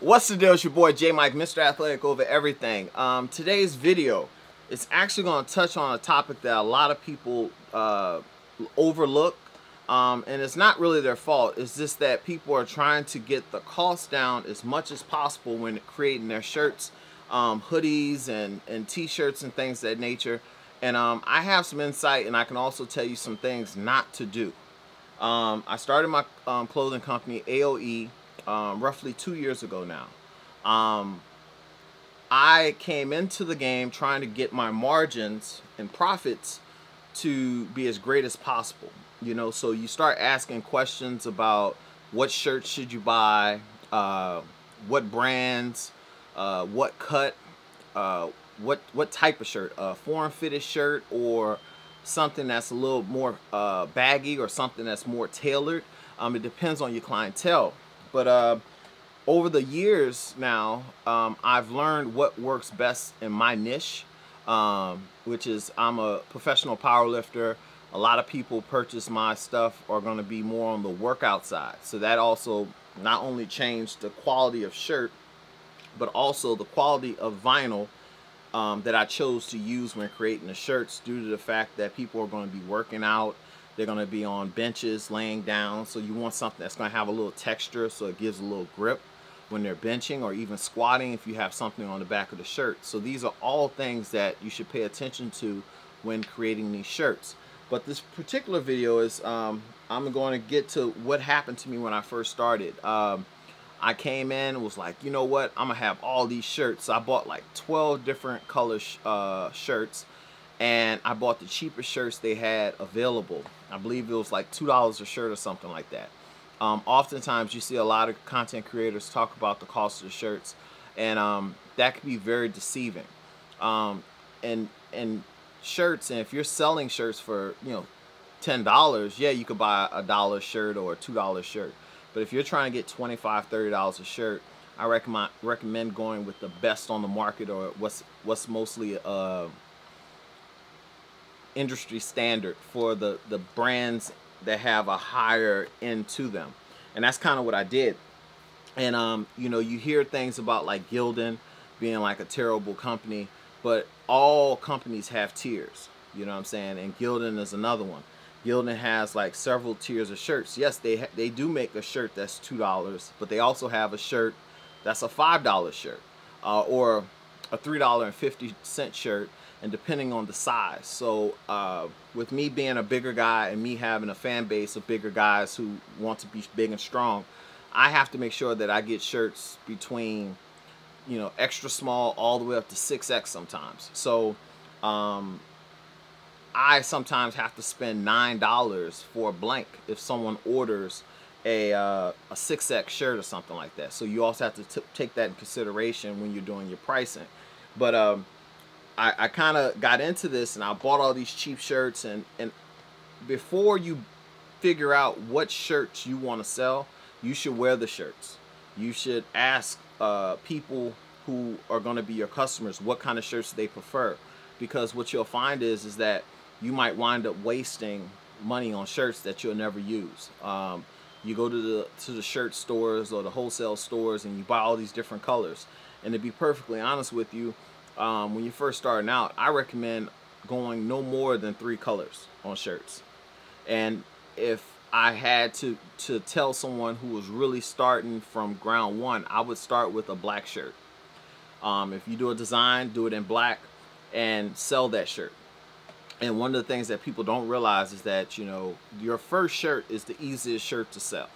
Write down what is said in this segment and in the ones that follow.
What's the deal? It's your boy J Mike, Mr. Athletic over everything. Um, today's video is actually going to touch on a topic that a lot of people uh, overlook, um, and it's not really their fault. It's just that people are trying to get the cost down as much as possible when creating their shirts, um, hoodies, and and t-shirts and things that nature. And um, I have some insight, and I can also tell you some things not to do. Um, I started my um, clothing company AOE um, roughly two years ago now. Um, I came into the game trying to get my margins and profits to be as great as possible. You know, so you start asking questions about what shirts should you buy, uh, what brands, uh, what cut, uh, what what type of shirt, a form fitted shirt or something that's a little more uh, baggy or something that's more tailored. Um, it depends on your clientele. But uh, over the years now, um, I've learned what works best in my niche, um, which is I'm a professional power lifter. A lot of people purchase my stuff are going to be more on the workout side. So that also not only changed the quality of shirt, but also the quality of vinyl um, that I chose to use when creating the shirts due to the fact that people are going to be working out they're going to be on benches, laying down. So you want something that's going to have a little texture so it gives a little grip when they're benching or even squatting if you have something on the back of the shirt. So these are all things that you should pay attention to when creating these shirts. But this particular video is, um, I'm going to get to what happened to me when I first started. Um, I came in was like, you know what, I'm going to have all these shirts. So I bought like 12 different color sh uh, shirts and I bought the cheapest shirts they had available. I believe it was like $2 a shirt or something like that. Um, oftentimes you see a lot of content creators talk about the cost of the shirts and um, that can be very deceiving. Um, and, and shirts, and if you're selling shirts for, you know, $10, yeah, you could buy a dollar shirt or a $2 shirt. But if you're trying to get $25, $30 a shirt, I recommend recommend going with the best on the market or what's what's mostly uh, industry standard for the, the brands that have a higher end to them. And that's kind of what I did. And, um, you know, you hear things about like Gildan being like a terrible company, but all companies have tiers, you know what I'm saying? And Gildan is another one. Gildan has like several tiers of shirts. Yes, they they do make a shirt that's two dollars, but they also have a shirt that's a five dollar shirt, uh, or a three dollar and fifty cent shirt and depending on the size. So uh, with me being a bigger guy and me having a fan base of bigger guys who want to be big and strong, I have to make sure that I get shirts between, you know, extra small all the way up to 6X sometimes. So um, I sometimes have to spend $9 for a blank if someone orders a, uh, a 6X shirt or something like that. So you also have to take that in consideration when you're doing your pricing. But um, I, I kind of got into this and I bought all these cheap shirts and, and before you figure out what shirts you want to sell, you should wear the shirts. You should ask uh, people who are going to be your customers what kind of shirts they prefer because what you'll find is is that you might wind up wasting money on shirts that you'll never use. Um, you go to the to the shirt stores or the wholesale stores and you buy all these different colors. And to be perfectly honest with you, um, when you're first starting out, I recommend going no more than three colors on shirts. And if I had to, to tell someone who was really starting from ground one, I would start with a black shirt. Um, if you do a design, do it in black and sell that shirt. And one of the things that people don't realize is that, you know, your first shirt is the easiest shirt to sell.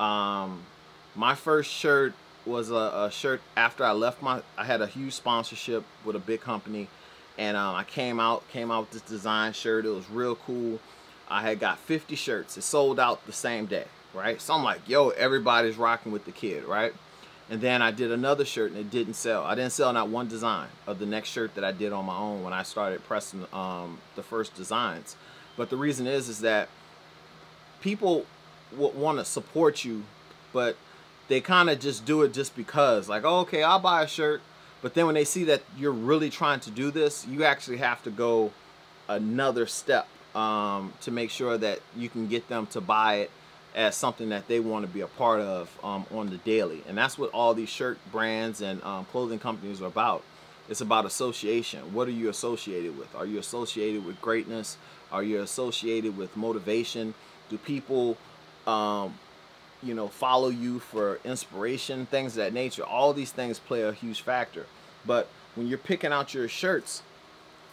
Um, my first shirt was a, a, shirt after I left my I had a huge sponsorship with a big company. And um, I came out came out with this design shirt. It was real cool. I had got 50 shirts. It sold out the same day right? So I'm like yo everybody's rocking with the kid right and then I did another shirt and it didn't sell. I didn't sell not one design of the next shirt that I did on my own when I started pressing um, the first designs. But the reason is is that people want to support you but they kind of just do it just because like oh, okay I'll buy a shirt. But then when they see that you're really trying to do this you actually have to go another step um, to make sure that you can get them to buy it as something that they want to be a part of um, on the daily. And that's what all these shirt brands and um, clothing companies are about. It's about association. What are you associated with? Are you associated with greatness? Are you associated with motivation? Do people, um, you know, follow you for inspiration? Things of that nature. All these things play a huge factor. But when you're picking out your shirts,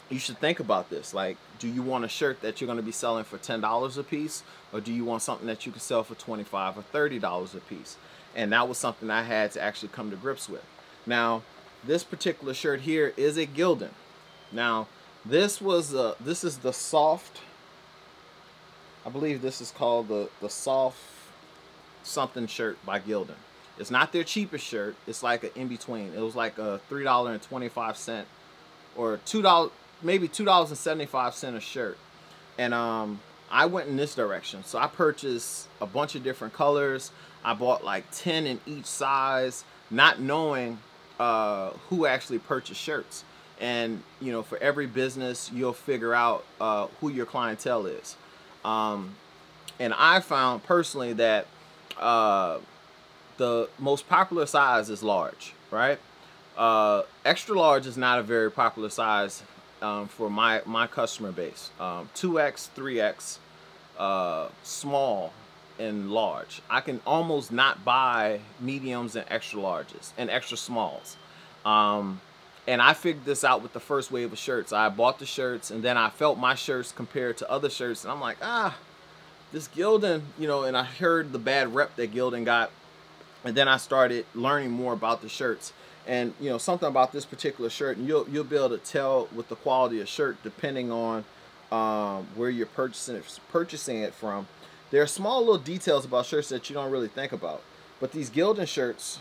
you should think about this. Like, do you want a shirt that you're going to be selling for $10 a piece? Or do you want something that you can sell for 25 or $30 a piece? And that was something I had to actually come to grips with. Now, this particular shirt here is a Gildan. Now, this was a, this is the soft, I believe this is called the, the soft something shirt by Gildan. It's not their cheapest shirt. It's like an in-between. It was like a $3.25 or $2, maybe $2.75 a shirt. And um, I went in this direction. So I purchased a bunch of different colors. I bought like 10 in each size, not knowing uh, who actually purchased shirts. And, you know, for every business, you'll figure out uh, who your clientele is. Um, and I found personally that uh, the most popular size is large, right? Uh, extra large is not a very popular size um, for my, my customer base. Um, 2X, 3X, uh, small and large. I can almost not buy mediums and extra larges and extra smalls. Um, and I figured this out with the first wave of shirts. I bought the shirts and then I felt my shirts compared to other shirts and I'm like, ah, this Gildan, you know, and I heard the bad rep that Gildan got and then I started learning more about the shirts and you know something about this particular shirt and you'll you'll be able to tell with the quality of shirt depending on um, where you're purchasing it, purchasing it from. There are small little details about shirts that you don't really think about but these Gildan shirts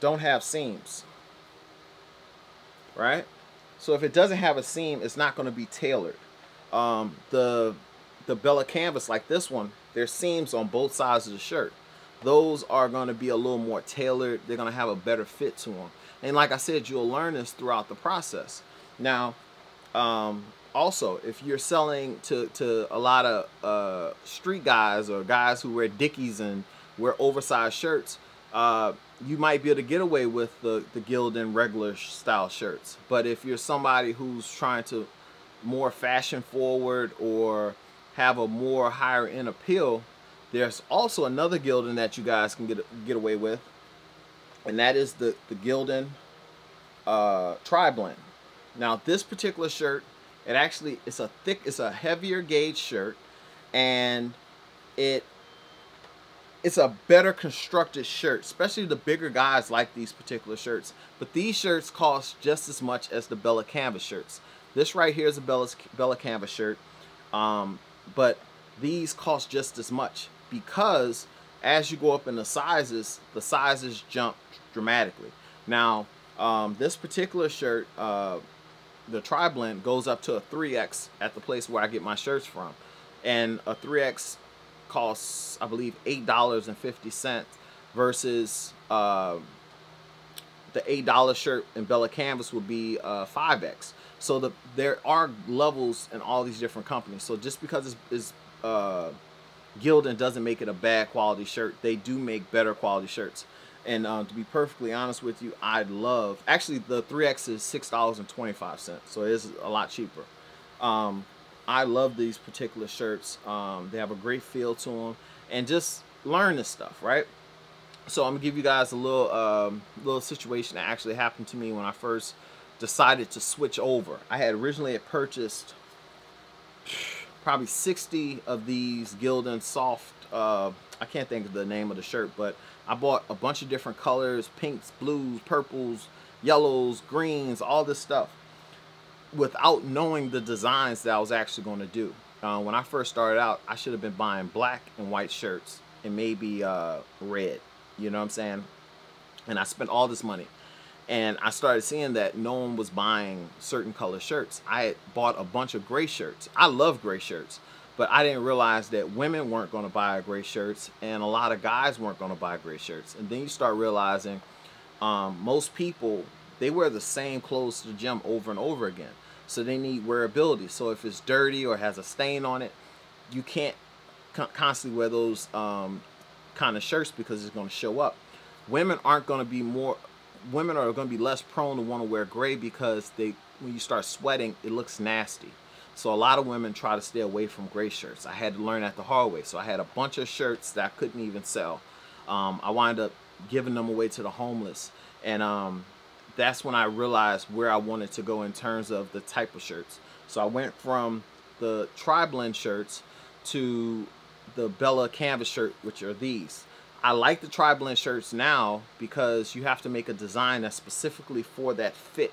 don't have seams right? So if it doesn't have a seam it's not going to be tailored. Um, the the Bella canvas like this one there's seams on both sides of the shirt those are going to be a little more tailored. They're going to have a better fit to them. And like I said, you'll learn this throughout the process. Now, um, also, if you're selling to, to a lot of uh, street guys or guys who wear Dickies and wear oversized shirts, uh, you might be able to get away with the, the Gildan regular style shirts. But if you're somebody who's trying to more fashion forward or have a more higher end appeal, there's also another Gildan that you guys can get get away with, and that is the the Gildan uh, Tri Blend. Now this particular shirt, it actually it's a thick, it's a heavier gauge shirt, and it it's a better constructed shirt, especially the bigger guys like these particular shirts. But these shirts cost just as much as the Bella Canvas shirts. This right here is a Bella, Bella Canvas shirt, um, but these cost just as much because as you go up in the sizes, the sizes jump dramatically. Now, um, this particular shirt, uh, the tri-blend goes up to a 3X at the place where I get my shirts from. And a 3X costs, I believe, $8.50 versus uh, the $8 shirt in Bella Canvas would be uh, 5X. So the, there are levels in all these different companies. So just because it's, it's uh, Gildan doesn't make it a bad quality shirt. They do make better quality shirts. And uh, to be perfectly honest with you, I'd love, actually the 3X is $6.25, so it is a lot cheaper. Um, I love these particular shirts. Um, they have a great feel to them. And just learn this stuff, right? So I'm gonna give you guys a little um, little situation that actually happened to me when I first decided to switch over. I had originally purchased probably 60 of these Gildan soft, uh, I can't think of the name of the shirt, but I bought a bunch of different colors, pinks, blues, purples, yellows, greens, all this stuff without knowing the designs that I was actually going to do. Uh, when I first started out, I should have been buying black and white shirts and maybe uh, red, you know what I'm saying? And I spent all this money and I started seeing that no one was buying certain color shirts. I bought a bunch of gray shirts. I love gray shirts, but I didn't realize that women weren't going to buy gray shirts and a lot of guys weren't going to buy gray shirts. And then you start realizing um, most people, they wear the same clothes to the gym over and over again. So they need wearability. So if it's dirty or has a stain on it, you can't constantly wear those um, kind of shirts because it's going to show up. Women aren't going to be more women are going to be less prone to want to wear gray because they when you start sweating it looks nasty. So a lot of women try to stay away from gray shirts. I had to learn that the hard way. So i had a bunch of shirts that i couldn't even sell. Um, i wind up giving them away to the homeless. And um, that's when i realized where i wanted to go in terms of the type of shirts. So i went from the tri-blend shirts to the bella canvas shirt which are these I like the tri-blend shirts now because you have to make a design that's specifically for that fit.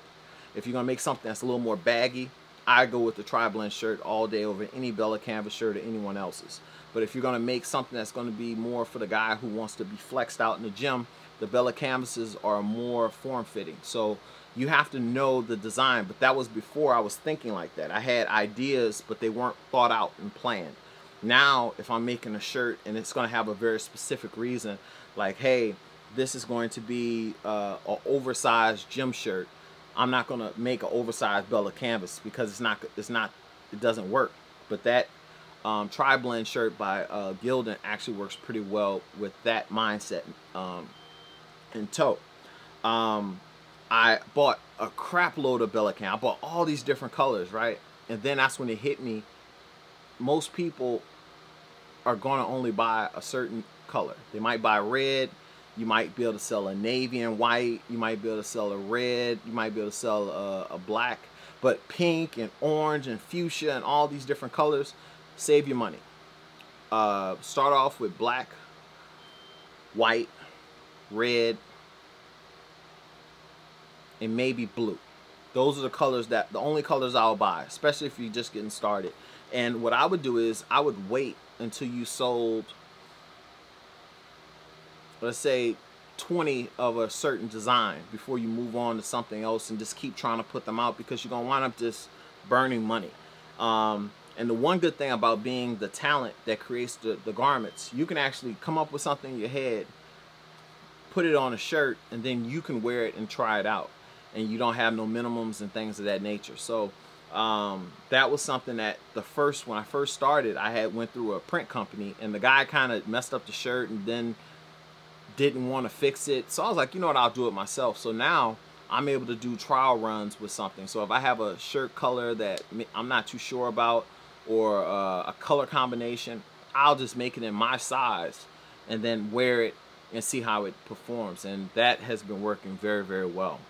If you're gonna make something that's a little more baggy, I go with the tri-blend shirt all day over any Bella Canvas shirt or anyone else's. But if you're gonna make something that's gonna be more for the guy who wants to be flexed out in the gym, the Bella Canvases are more form-fitting. So you have to know the design, but that was before I was thinking like that. I had ideas, but they weren't thought out and planned. Now, if I'm making a shirt and it's going to have a very specific reason, like, hey, this is going to be uh, an oversized gym shirt. I'm not going to make an oversized Bella canvas because it's not, it's not, it doesn't work. But that um, tri-blend shirt by uh, Gildan actually works pretty well with that mindset um, in tow. Um, I bought a crap load of Bella Can. I bought all these different colors, right? And then that's when it hit me. Most people are going to only buy a certain color. They might buy red. You might be able to sell a navy and white. You might be able to sell a red. You might be able to sell a, a black. But pink and orange and fuchsia and all these different colors, save your money. Uh, start off with black, white, red, and maybe blue. Those are the colors that, the only colors I'll buy, especially if you're just getting started. And what I would do is I would wait until you sold, let's say, 20 of a certain design before you move on to something else and just keep trying to put them out because you're going to wind up just burning money. Um, and the one good thing about being the talent that creates the, the garments, you can actually come up with something in your head, put it on a shirt, and then you can wear it and try it out. And you don't have no minimums and things of that nature. So um, that was something that the first when I first started I had went through a print company and the guy kind of messed up the shirt and then didn't want to fix it. So I was like you know what? I'll do it myself. So now I'm able to do trial runs with something. So if I have a shirt color that I'm not too sure about or uh, a color combination I'll just make it in my size and then wear it and see how it performs. And that has been working very very well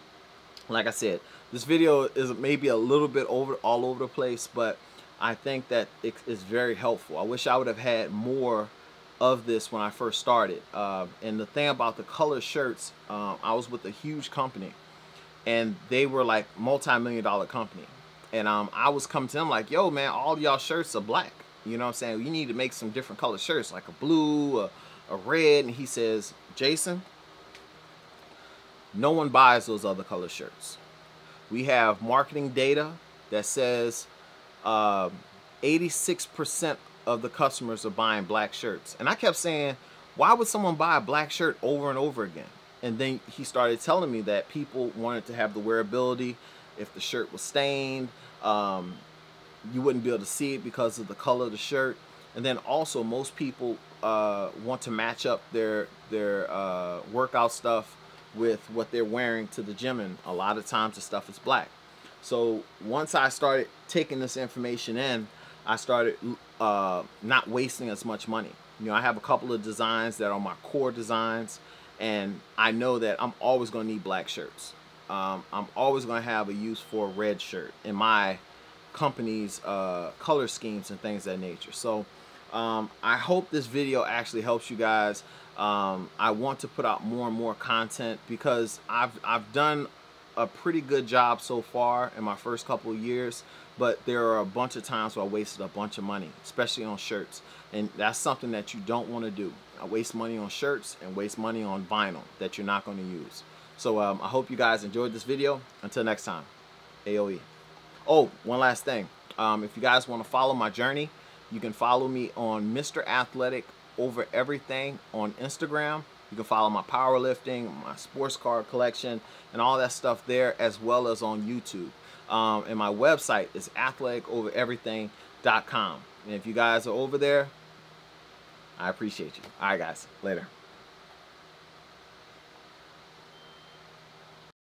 like I said this video is maybe a little bit over all over the place, but I think that it is very helpful. I wish I would have had more of this when I first started. Uh, and the thing about the color shirts, um, I was with a huge company, and they were like multi-million dollar company. And um, I was coming to them like, yo, man, all y'all shirts are black. You know what I'm saying? You need to make some different color shirts, like a blue, a, a red. And he says, Jason, no one buys those other color shirts we have marketing data that says 86% um, of the customers are buying black shirts. And I kept saying, why would someone buy a black shirt over and over again? And then he started telling me that people wanted to have the wearability. If the shirt was stained, um, you wouldn't be able to see it because of the color of the shirt. And then also most people uh, want to match up their their uh, workout stuff with what they're wearing to the gym and a lot of times the stuff is black. So once I started taking this information in I started uh, not wasting as much money. You know I have a couple of designs that are my core designs and I know that I'm always going to need black shirts. Um, I'm always going to have a use for a red shirt in my company's uh, color schemes and things that nature. So um, I hope this video actually helps you guys um, I want to put out more and more content because I've, I've done a pretty good job so far in my first couple years but there are a bunch of times where I wasted a bunch of money especially on shirts. And that's something that you don't want to do. I waste money on shirts and waste money on vinyl that you're not going to use. So um, I hope you guys enjoyed this video. Until next time AOE oh one last thing. Um, if you guys want to follow my journey you can follow me on Mr. Athletic over everything on Instagram. You can follow my powerlifting, my sports card collection, and all that stuff there, as well as on YouTube. Um, and my website is athletikovereverything.com. And if you guys are over there, I appreciate you. All right, guys. Later.